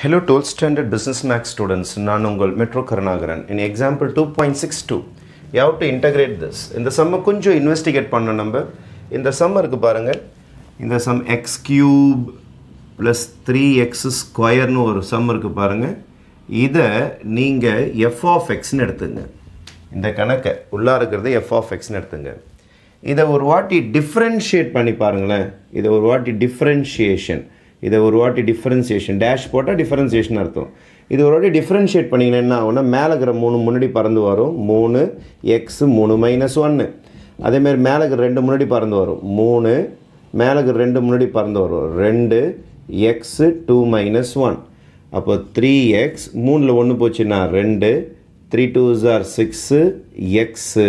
Hello twelfth standard business maths students நான் உங்கள் metro Karunakaran in example 2.62 you have to integrate this? இந்த சம்மை கொஞ்சம் இன்வெஸ்டிகேட் பண்ண நம்ம. இந்த சம் இருக்குது பாருங்கள் இந்த sum x cube plus three x ஸ்கொயர்னு ஒரு சம் இருக்குது பாருங்கள் இதை நீங்கள் எஃப் ஆஃப் எக்ஸ்னு எடுத்துங்க. இந்த கணக்கை உள்ளா இருக்கிறது எஃப் ஆஃப் எக்ஸ்னு எடுத்துங்க. இதை ஒரு வாட்டி டிஃப்ரென்ஷியேட் பண்ணி பாருங்களேன். இதை ஒரு வாட்டி டிஃப்ரென்ஷியேஷன் இதை ஒரு வாட்டி டிஃப்ரென்சியேஷன் டேஷ் போட்டால் டிஃப்ரென்சியேஷன் அர்த்தம். இது ஒரு வாட்டி டிஃப்ரென்ஷியேட் பண்ணிங்கன்னா என்ன ஆகும்னா மேலே இருக்கிற மூணு முன்னாடி பறந்து வரும். மூணு எக்ஸு மூணு மைனஸ் ஒன்று அதேமாரி மேலே இருக்கிற ரெண்டு முன்னாடி பறந்து வரும். மூணு மேலே இருக்கிற ரெண்டு முன்னாடி பறந்து வரும். ரெண்டு எக்ஸு டூ மைனஸ் ஒன் அப்போ த்ரீ எக்ஸ் மூணில் ஒன்று போச்சுன்னா ரெண்டு. Three two are six x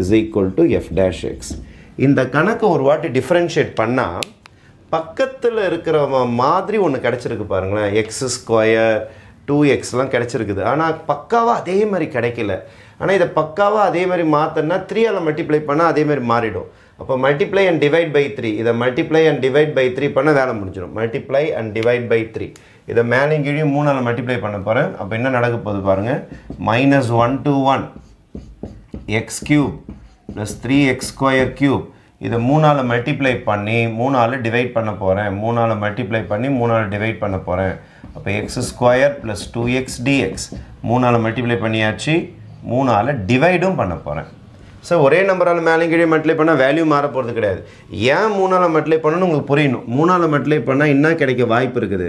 is equal to f dash x இந்த கணக்கை ஒரு வாட்டி டிஃப்ரென்ஷியேட் பண்ணால் பக்கத்தில் இருக்கிற மாதிரி ஒன்று கிடச்சிருக்கு பாருங்களேன். எக்ஸ் ஸ்கொயர் டூ எக்ஸ்லாம் கிடச்சிருக்குது. ஆனால் பக்காவாக அதே மாதிரி கிடைக்கல. ஆனால் இதை பக்காவாக அதே மாதிரி மாற்றினா த்ரீயால் மல்டிப்ளை பண்ணால் அதே மாதிரி மாறிடும். அப்போ multiply and divide by three இதை multiply and divide by three பண்ண வேலை முடிஞ்சிடும். Multiply and divide by three இதை மேலேயும் கீழே மூணால் மல்டிப்ளை பண்ண போகிறேன் அப்போ என்ன நடக்க போகுது பாருங்கள் minus one to one x cube plus three x square cube இதை மூணால் மல்டிப்ளை பண்ணி மூணால் டிவைட் பண்ண போகிறேன் மூணால் மல்டிப்ளை பண்ணி மூணால் டிவைட் பண்ண போகிறேன் அப்போ x square plus two x dx மூணால் multiply பண்ணியாச்சு. மூணால் டிவைடும் பண்ண போகிறேன் ஸோ ஒரே நம்பரால் மேலே கீழே மல்டிப்ளை பண்ணால் வேல்யூ மாற போகிறது கிடையாது. ஏன் மூணால் மல்டிப்ளை பண்ணணும்னு உங்களுக்கு புரியணும். மூணால் மல்டிப்ளை பண்ணால் என்ன கிடைக்க வாய்ப்பு இருக்குது?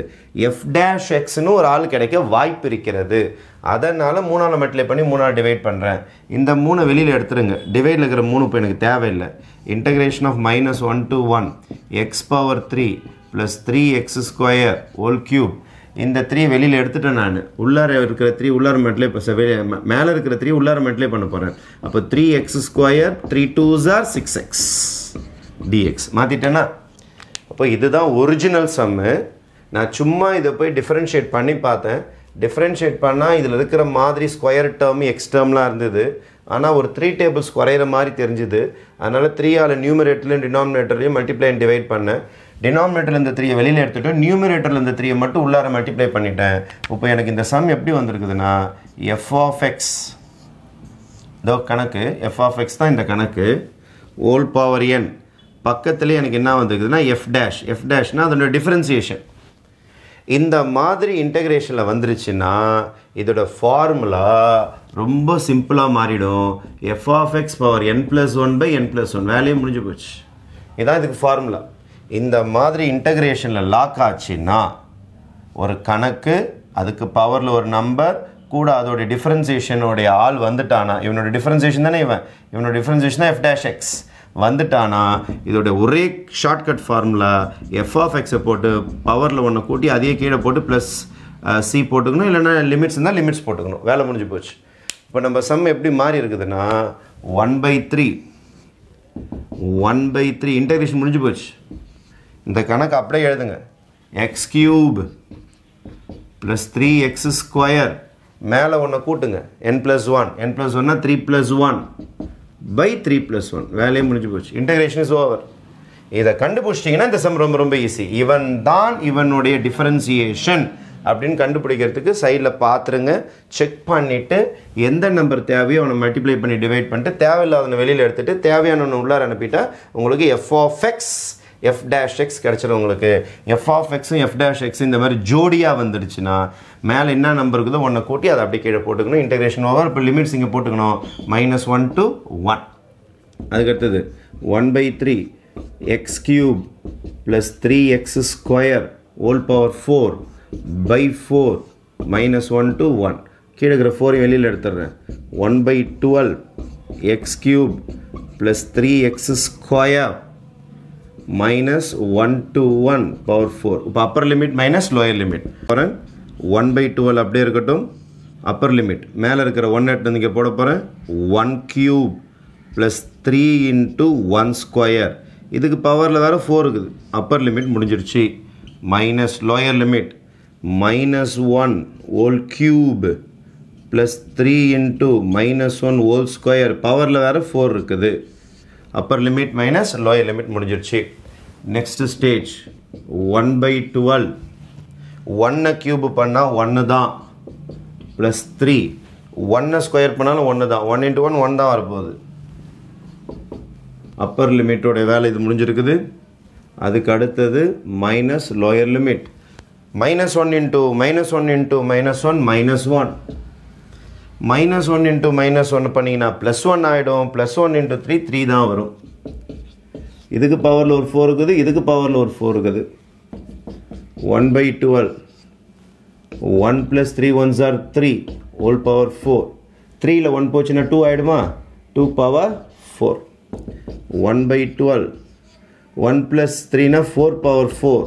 எஃப் டேஷ் எக்ஸ்னு ஒரு ஆள் கிடைக்க வாய்ப்பு இருக்கிறது. அதனால் மூணால் மல்டிப்ளை பண்ணி மூணால் டிவைட் பண்ணுறேன் இந்த மூணை வெளியில் எடுத்துருங்க. டிவைடில் இருக்கிற மூணு இப்போ எனக்கு தேவையில்லை. Integration of minus one to one x power three plus three x square whole cube இந்த த்ரீ வெளியில் எடுத்துட்டேன் நான். உள்ளார இருக்கிற த்ரீ உள்ளார மெட்லே இப்போ மேலே இருக்கிற த்ரீ உள்ளார மெட்லே பண்ண போகிறேன் அப்போ three x square three two are six x dx மாற்றிட்டேன்னா அப்போ இதுதான் ஒரிஜினல் சம்மு நான் சும்மா இதை போய் டிஃப்ரென்ஷியேட் பண்ணி பார்த்தேன். டிஃப்ரென்ஷியேட் பண்ணால் இதில் இருக்கிற மாதிரி ஸ்கொயர் டேர்ம் எக்ஸ் டேர்ம்லாம் இருந்தது. ஆனால் ஒரு த்ரீ டேபிள்ஸ் குறையிற மாதிரி தெரிஞ்சுது. அதனால் த்ரீ ஆள் நியூமரேட்டர்லையும் டினாமினேட்டர்லையும் மல்டிப்ளை அண்ட் டிவைட் பண்ணேன். டினாமினேட்டரில் இந்த த்ரீயை வெளியில் எடுத்துட்டேன் நியூமரேட்டரில் இந்த த்ரீயை மட்டும் உள்ளார மல்டிப்ளை பண்ணிட்டேன். இப்போ எனக்கு இந்த சம் எப்படி வந்திருக்குதுன்னா எஃப் ஆஃப் எக்ஸ் இதோ கணக்கு. எஃப் ஆஃப் எக்ஸ் தான் இந்த கணக்கு. ஓல் பவர் என் பக்கத்துலேயே எனக்கு என்ன வந்திருக்குதுன்னா எஃப் டேஷ் எஃப் டேஷ்னா அதோட டிஃப்ரென்சியேஷன் இந்த மாதிரி இன்டகிரேஷனில் வந்துருச்சுன்னா இதோட ஃபார்முலா ரொம்ப சிம்பிளாக மாறிடும். F of x power n plus one by n plus one வேலையே முடிஞ்சு போச்சு. இதுதான் இதுக்கு ஃபார்முலா இந்த மாதிரி இன்டகிரேஷனில் லாக் ஆச்சுன்னா ஒரு கணக்கு அதுக்கு பவரில் ஒரு நம்பர் கூட அதோடைய டிஃப்ரென்சியேஷனுடைய ஆள் வந்துட்டானா இவனோட டிஃப்ரென்சியேஷன் தானே இவன்? இவனோட டிஃப்ரென்சியேஷன் தான் எஃப் டேஷ் எக்ஸ் வந்துட்டானா இதோட ஒரே ஷார்ட்கட் ஃபார்முலா எஃப் ஆஃப் எக்ஸை போட்டு பவரில் ஒன்று கூட்டி அதையே கீழே போட்டு ப்ளஸ் சி போட்டுக்கணும் இல்லைன்னா லிமிட்ஸ் இருந்தால் லிமிட்ஸ் போட்டுக்கணும். வேலை முடிஞ்சு போச்சு. இப்போ நம்ம சம் எப்படி மாறி இருக்குதுன்னா one by three one by three integration முடிஞ்சு போச்சு. இந்த கணக்கு அப்படியே எழுதுங்க. X cube plus three x square மேலே ஒன்று கூட்டுங்க. N plus one n plus ஒன்னா three plus one by three plus one வேலையே முடிஞ்சு போச்சு. இன்டகிரேஷன் இஸ் ஓவர் இதை கண்டுபிடிச்சிட்டிங்கன்னா இந்த சம் ரொம்ப ரொம்ப ஈஸி இவன் தான் இவனுடைய டிஃபரன்சியேஷன் அப்படின்னு கண்டுபிடிக்கிறதுக்கு சைடில் பார்த்துருங்க செக் பண்ணிவிட்டு எந்த நம்பர் தேவையோ அவனை மல்டிப்ளை பண்ணி டிவைட் பண்ணிட்டு தேவையில்லாதவனை வெளியில் எடுத்துகிட்டு தேவையானவனை உள்ளார அனுப்பிட்டா உங்களுக்கு f of x f dash x கிடச்சிடும் உங்களுக்கு. எஃப் ஆஃப் எக்ஸும் எஃப் டேஷ் எக்ஸ் இந்த மாதிரி ஜோடியாக வந்துடுச்சுன்னா மேலே என்ன நம்பர் இருக்குதோ ஒன்றை கூட்டி அதை அப்படியே கீழே போட்டுக்கணும். இன்டெகிரேஷன் ஓவர் இப்போ லிமிட்ஸ் இங்கே போட்டுக்கணும். மைனஸ் ஒன் டு ஒன் அதுக்கடுத்தது one by three x cube plus three x square whole power four by four minus one to one கீழே இருக்கிற ஃபோரையும் வெளியில் எடுத்துடுறேன். One by twelve x cube plus three x square minus one to one power four இப்போ upper limit minus lower limit போகிறேன் one by twelve அப்படியே இருக்கட்டும். Upper limit மேலே இருக்கிற ஒன் எடுத்து இங்கே போட போகிறேன் one cube plus three into one square இதுக்கு பவரில் வேறு ஃபோர் இருக்குது. அப்பர் லிமிட் முடிஞ்சிருச்சு. Minus lower limit minus one whole cube plus three into minus one whole square பவரில் வேறு ஃபோர் இருக்குது. Upper limit minus lower limit முடிஞ்சிருச்சு. Next stage one by twelve ஒன்னை க்யூப் பண்ணால் ஒன்று தான். ப்ளஸ் த்ரீ ஒன்னை ஸ்கொயர் பண்ணாலும் ஒன்று தான். ஒன் இன்ட்டு ஒன் ஒன் தான் வரப்போகுது. அப்பர் லிமிட்டோடைய வேலை இது முடிஞ்சிருக்குது. அதுக்கு அடுத்தது minus lower limit minus one into minus one into minus one minus one minus one into minus one பண்ணிங்கன்னா ப்ளஸ் ஒன் ஆகிடும் plus one into three three தான் வரும். இதுக்கு பவரில் ஒரு ஃபோர் இருக்குது இதுக்கு பவரில் ஒரு ஃபோர் இருக்குது. One by twelve one plus three ones are three whole power four த்ரீயில் ஒன் போச்சுன்னா two ஆகிடுமா two power four one by twelve one plus த்ரீனா four power four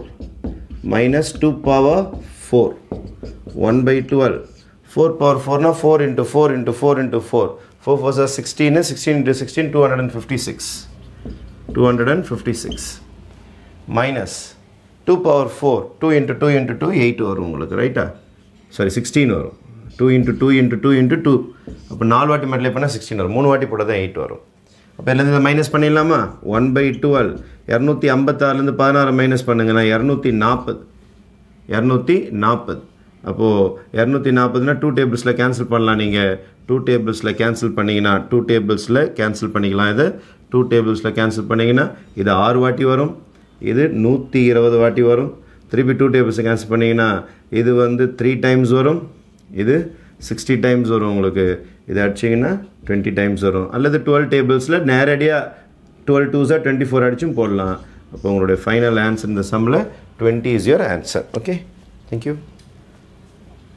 minus two power four one by twelve four power ஃபோர்னா four into four into four into four four four sir sixteen sixteen into sixteen two hundred and fifty six two hundred and fifty six minus two power four two into two into two eight வரும் உங்களுக்கு ரைட்டா sorry sixteen வரும். Two into two into two into two அப்போ நாலு வாட்டி multiply பண்ணால் sixteen வரும். மூணு வாட்டி போட்டால் தான் எயிட் வரும். அப்போ இதுலேருந்து மைனஸ் பண்ணிடலாமா? ஒன் பை டுவெல் இரநூத்தி ஐம்பத்தாறுலேருந்து பதினாறு மைனஸ் பண்ணுங்கன்னா இரநூத்தி நாற்பது இரநூத்தி நாற்பது அப்போது இரநூத்தி நாற்பதுனா டூ டேபிள்ஸில் கேன்சல் பண்ணலாம். நீங்கள் டூ டேபிள்ஸில் கேன்சல் பண்ணிங்கன்னா டூ டேபிள்ஸில் கேன்சல் பண்ணிக்கலாம். இதை டூ டேபிள்ஸில் கேன்சல் பண்ணிங்கன்னா இது ஆறு வாட்டி வரும். இது நூற்றி இருபது வாட்டி வரும். திருப்பி டூ டேபிள்ஸை கேன்சல் பண்ணிங்கன்னா இது வந்து த்ரீ டைம்ஸ் வரும். இது சிக்ஸ்டி டைம்ஸ் வரும் உங்களுக்கு. இதை அடிச்சிங்கன்னா டுவெண்ட்டி டைம்ஸ் வரும். அல்லது டுவெல் டேபிள்ஸில் நேரடியாக டுவெல் டூஸாக டுவெண்ட்டி ஃபோர் அடிச்சும் போடலாம். அப்போ உங்களுடைய ஃபைனல் ஆன்சர் இந்த சம்மில் twenty is your answer okay thank you